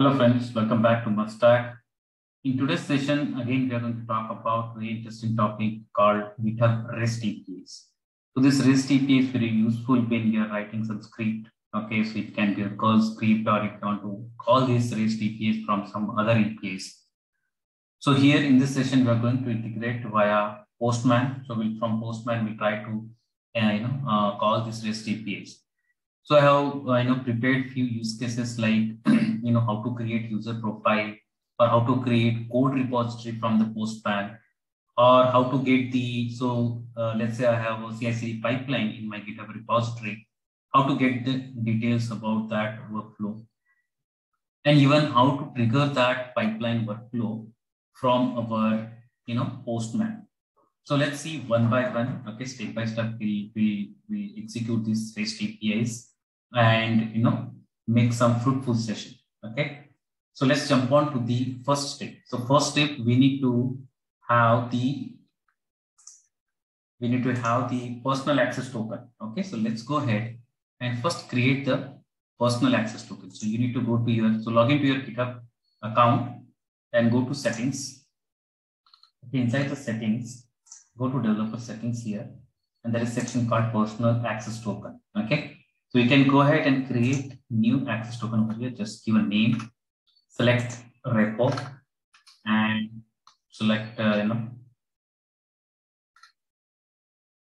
Hello friends, welcome back to Mustang. In today's session, again, we are going to talk about very interesting topic called GitHub REST APIs. So this REST API is very useful when you are writing some script. Okay, so it can be a curl script or if you want to call these REST APIs from some other APIs. So here in this session, we are going to integrate via Postman. So we'll, from Postman, we try to uh, you know, uh, call these REST APIs. So I have uh, you know prepared few use cases like you know how to create user profile or how to create code repository from the Postman or how to get the so uh, let's say I have a CI/CD pipeline in my GitHub repository, how to get the details about that workflow, and even how to trigger that pipeline workflow from our you know Postman. So let's see one by one. Okay, step by step, we we we execute these REST APIs and you know make some fruitful session. Okay, so let's jump on to the first step. So first step, we need to have the we need to have the personal access token. Okay, so let's go ahead and first create the personal access token. So you need to go to your so log into your GitHub account and go to settings. Okay, inside the settings, go to developer settings here, and there is section called personal access token. Okay, so you can go ahead and create new access token over here. Just give a name, select repo, and select, uh, you know,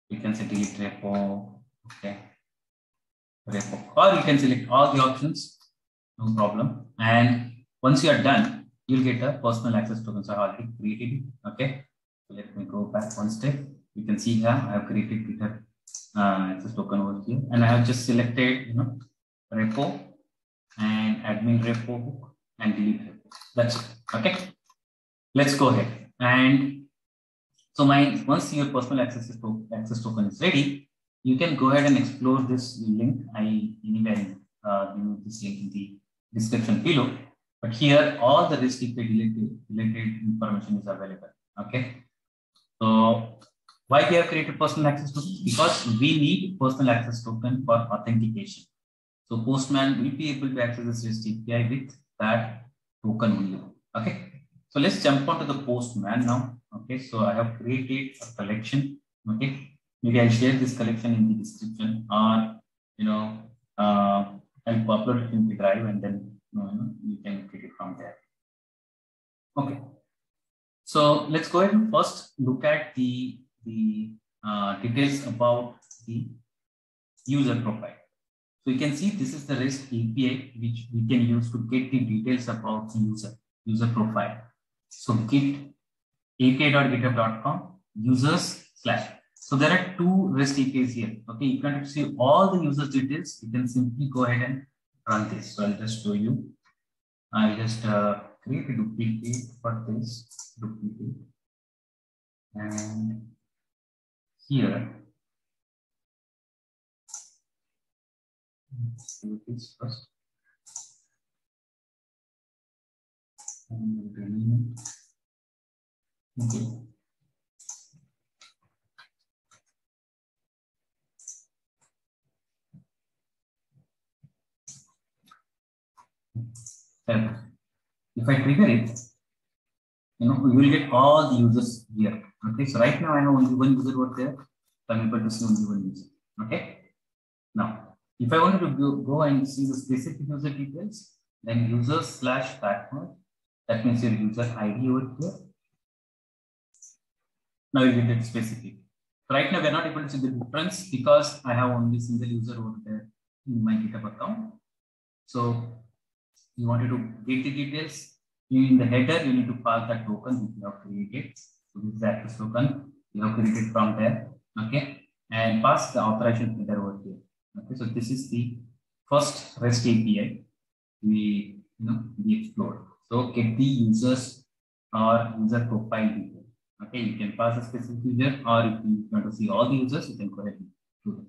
you can say delete repo, okay, repo, or you can select all the options, no problem. And once you are done, you'll get a personal access token. So I already created okay. So let me go back one step. You can see here I have created GitHub uh, access token over here, and I have just selected, you know, repo and admin repo hook and delete repo. That's it. Okay. Let's go ahead. And so my once your personal access to, access token is ready, you can go ahead and explore this link. I anyway uh, you this link in the description below. But here all the REST API related, related information is available. Okay. So why we have created personal access token? Because we need personal access token for authentication. So Postman will be able to access this REST API with that token only. Okay. So let's jump onto the Postman now. Okay. So I have created a collection. Okay. Maybe I'll share this collection in the description or, you know, uh, I'll upload it in the drive and then you, know, you can take it from there. Okay. So let's go ahead and first look at the, the uh, details about the user profile. So you can see this is the REST API which we can use to get the details about the user, user profile. So git api.github.com users slash. So there are two REST APIs here. Okay, you can see all the user details. You can simply go ahead and run this. So I'll just show you. I'll just uh, create a duplicate for this duplicate. And here, let's do this first. Okay. If I trigger it, you know, you will get all the users here. Okay, so right now I have only one user over there. So I'm able to see only one user. Okay. Now, if I wanted to go, go and see the specific user details, then user slash background, that means your user ID over here. Now you get it specific. Right now we're not able to see the difference because I have only single user over there in my GitHub account. So you wanted to get the details, in the header, you need to pass that token which you have created. So this is access token you have created from there. Okay. And pass the authorization header over here. Okay. So this is the first REST API we you know we explored. So get the users or user profile detail. Okay, you can pass a specific user, or if you want to see all the users, you can go ahead and do that.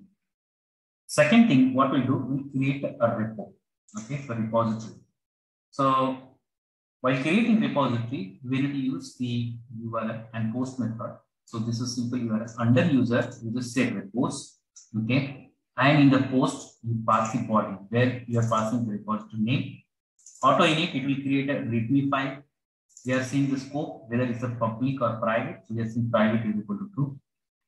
Second thing, what we'll do, we'll create a repo. Okay, so repository. So while creating repository, we will use the URL and post method. So this is simple URL. Under user, you just say repos. Okay. And in the post, you pass the body where you are passing the repository name Auto init, it will create a README file. We are seeing the scope, whether it's a public or private. So we are seeing private is equal to true.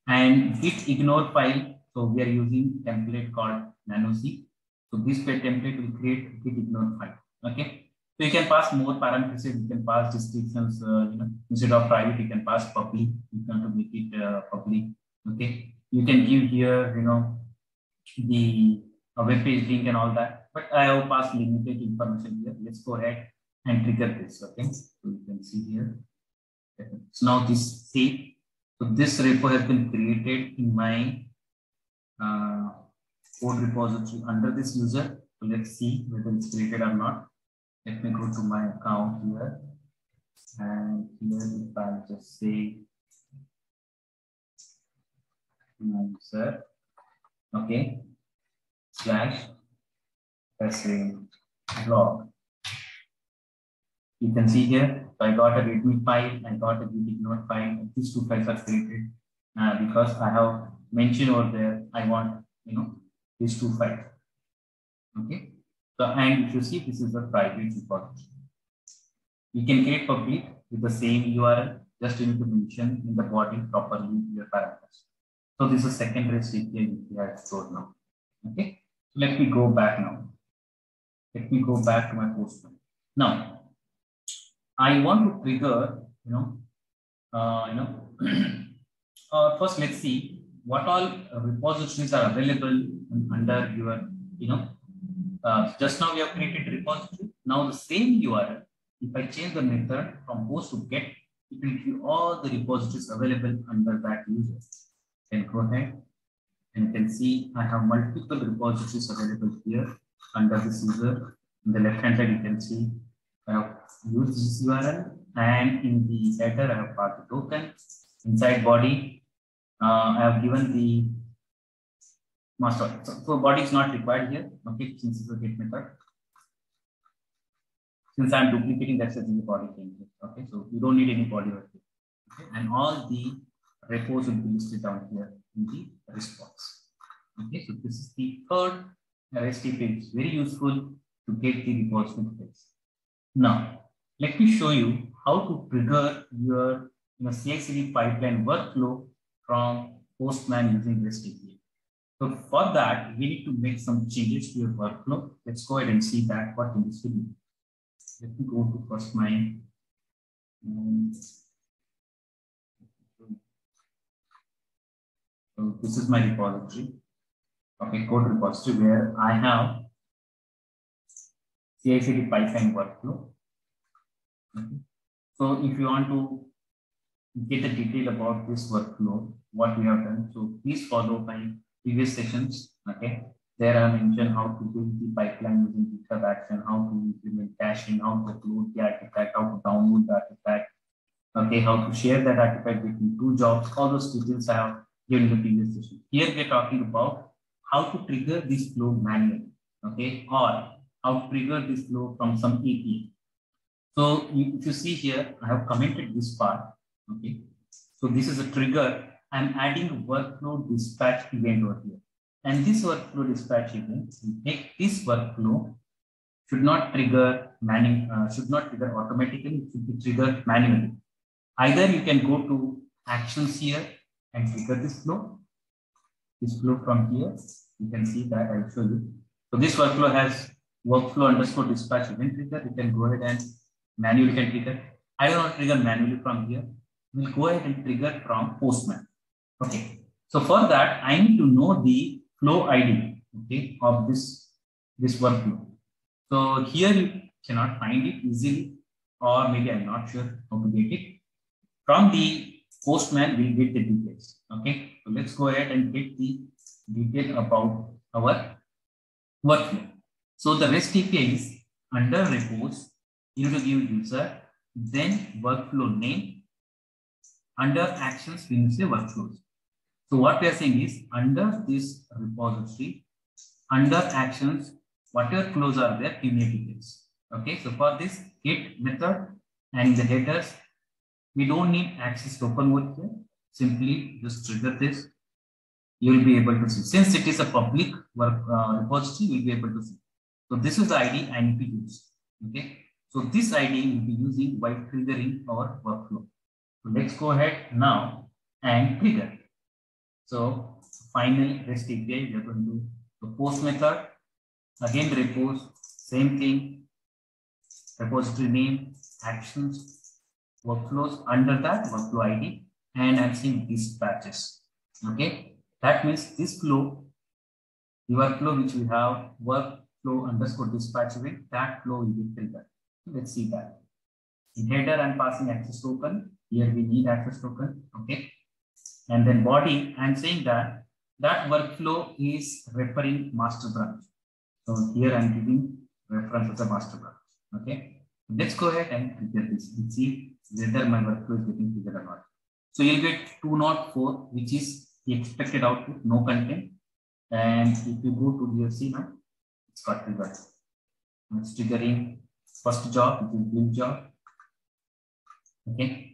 And git ignore file. So we are using template called nanoc. So this template will create git ignore file. Okay. So you can pass more parameters. You can pass descriptions. Uh, you know, instead of private, you can pass public. You can to make it uh, public. Okay. You can give here, you know, the uh, web page link and all that. But I have passed limited information here. Let's go ahead and trigger this. Okay. So you can see here. So now this save. So this repo has been created in my uh, code repository under this user. So let's see whether it's created or not. Let me go to my account here. And here if I just say user, okay, slash let's say blog. You can see here, I got a readme file, I got a git ignore file. These two files are created uh, because I have mentioned over there, I want, you know, these two files. Okay. And if you see, this is a private repository. You can create public with the same URL, just need to mention in the body properly your parameters. So this is second REST API we have stored now. Okay, so let me go back now. Let me go back to my Postman. Now, I want to trigger, you know, uh, you know, uh, first let's see what all repositories are available under your, you know, uh, just now we have created repository. Now the same URL, if I change the method from post to get, it will give all the repositories available under that user. Then go ahead and you can see I have multiple repositories available here under this user. On the left hand side, you can see I have used this URL and in the header, I have part the token. Inside body, uh, I have given the So, so body is not required here. Okay, since it's a get method. Since I'm duplicating, that's the body thing. Okay, so you don't need any body over here. Okay, and all the repos will be listed down here in the response. Okay, so this is the third REST page. Very useful to get the repository place. Now, let me show you how to trigger your you know, CI/CD pipeline workflow from Postman using REST API. So for that, we need to make some changes to your workflow. Let's go ahead and see that what changes will be. Let me go to first my um, so this is my repository. Okay, code repository where I have CI/CD pipeline workflow. Okay. So if you want to get a detail about this workflow, what we have done, so please follow my previous sessions. Okay, there I mentioned how to build the pipeline using GitHub Action, how to implement caching, how to upload the artifact, how to download the artifact, okay, how to share that artifact between two jobs. All those details I have given in the previous session. Here we are talking about how to trigger this flow manually, okay, or how to trigger this flow from some API. So if you see here, I have commented this part, okay. So this is a trigger I'm adding workflow dispatch event over here. And this workflow dispatch event make this workflow should not trigger manually, uh, should not trigger automatically, it should be triggered manually. Either you can go to actions here and trigger this flow. This flow from here, you can see that I'll show you. So this workflow has workflow underscore dispatch event trigger. You can go ahead and manually can trigger. I will not trigger manually from here. We'll go ahead and trigger from Postman. Okay. So for that, I need to know the flow ID okay, of this, this workflow. So here you cannot find it easily, or maybe I'm not sure how to get it. From the postman, we'll get the details. Okay. So let's go ahead and get the detail about our workflow. So the REST API is under repos, you need to give user, then workflow name, under actions, we need to say workflows. So what we are saying is under this repository, under actions, whatever flows are there, me details. Okay, so for this git method and the headers, we don't need access token over here. Simply just trigger this. You will be able to see. Since it is a public work uh, repository, you will be able to see. So this is the ID I need to use. Okay. So this ID will be using while triggering our workflow. So let's go ahead now and trigger. So final REST API, we are going to the post method. Again, the repos, same thing. Repository name, actions, workflows under that workflow ID, and I'm seeing dispatches. Okay, that means this flow, the workflow which we have workflow underscore dispatch with, that flow will be triggered. Let's see that. In header, I'm passing access token. Here we need access token. Okay. And then body, I'm saying that that workflow is referring master branch. So here I'm giving reference as a master branch. Okay. Let's go ahead and trigger this and see whether my workflow is getting triggered or not. So you'll get 204, which is the expected output, no content. And if you go to DFC now, it's got triggered. It's triggering first job, which is blue job. Okay.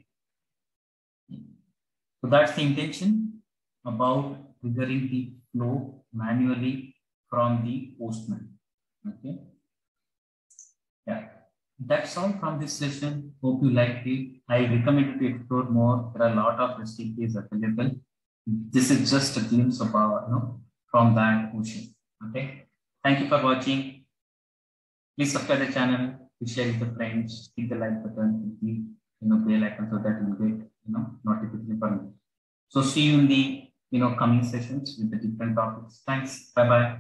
So that's the intention about triggering the flow manually from the postman. Okay. Yeah. That's all from this session. Hope you liked it. I recommend to explore more. There are a lot of REST available. This is just a glimpse of our, you know, from that ocean. Okay. Thank you for watching. Please subscribe the channel, please share with the friends, click the like button, click you know bell icon so that you get you know notification from me. So see you in the you know coming sessions with the different topics. Thanks. Bye bye.